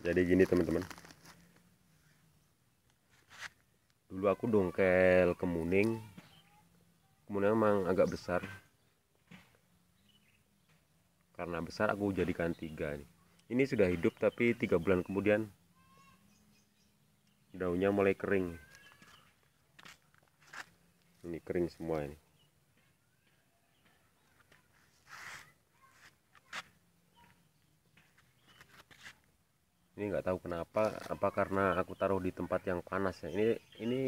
jadi gini teman-teman. Dulu aku dongkel kemuning kemudian memang agak besar. Karena besar aku jadikan tiga nih ini sudah hidup tapi tiga bulan kemudian daunnya mulai kering. Ini kering semua ini ini nggak tahu kenapa apa karena aku taruh di tempat yang panas ya. Ini ini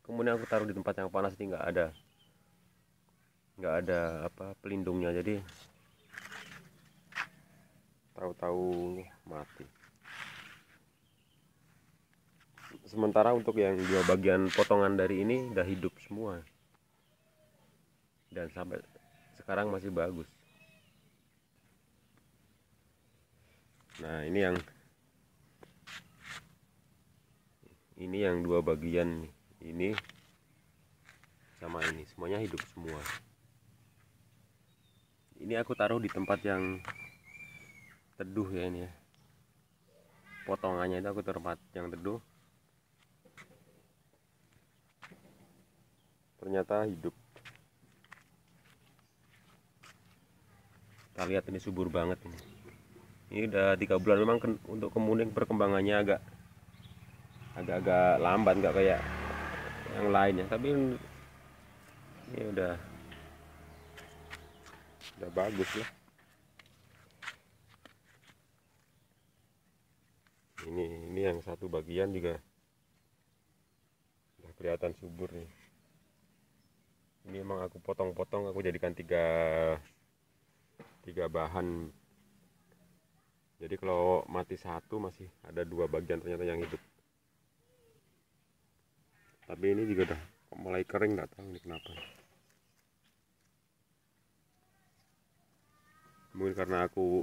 kemudian aku taruh di tempat yang panas ini nggak ada nggak ada apa pelindungnya. Jadi tahu-tahu mati. Sementara untuk yang dua bagian potongan dari ini udah hidup semua. Dan sampai sekarang masih bagus. Nah ini yang ini yang dua bagian ini sama ini. Semuanya hidup semua. Ini aku taruh di tempat yang teduh ya ini ya. Potongannya itu aku tempat yang teduh. Ternyata hidup. Kita lihat ini subur banget ini. Ini udah tiga bulan. Memang untuk kemudian perkembangannya agak agak-agak lambat nggak kayak yang lainnya. Tapi ini udah udah bagus lah. Ini ini yang satu bagian juga udah kelihatan subur nih. Ini emang aku potong-potong aku jadikan tiga tiga bahan. Jadi kalau mati satu masih ada dua bagian ternyata yang hidup tapi ini juga udah mulai kering nggak tahu ini kenapa mungkin karena aku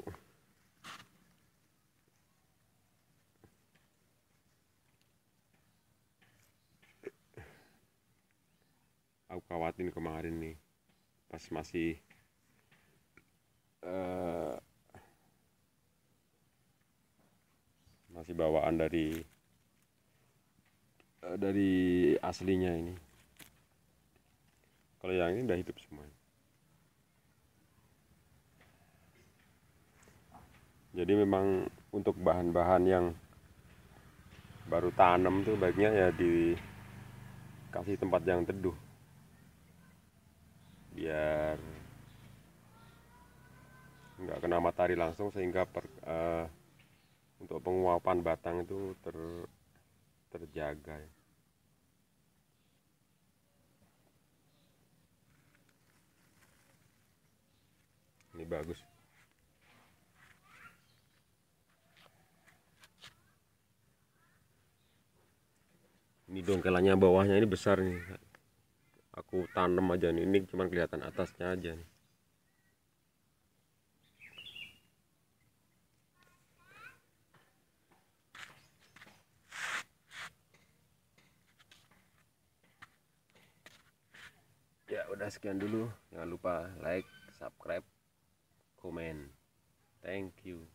aku khawatir kemarin nih pas masih uh, masih bawaan dari dari aslinya ini. Kalau yang ini udah hidup semua. Jadi memang untuk bahan-bahan yang baru tanam tuh baiknya ya dikasih tempat yang teduh. Biar nggak kena matahari langsung sehingga per, uh, untuk penguapan batang itu ter terjaga ya. Ini bagus. Ini dongkelannya bawahnya ini besar nih. Aku tanam aja nih. Ini cuma kelihatan atasnya aja nih. Ya udah sekian dulu. Jangan lupa like subscribe komen thank you